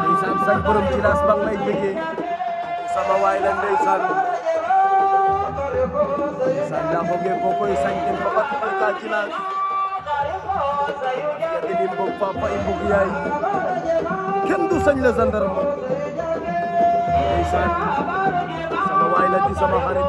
ndeysaan sañ borom ci laas bang lay bëggee sama waay la ndeysaan ndeysaan yaa ko ngeen koo koy sañ dem ba fàttali ko kaa ci laas yàgg ni mbokk papa yi mbokk yaay kenn du sañ la gendarme ndeysaan sama waay la di sama xarit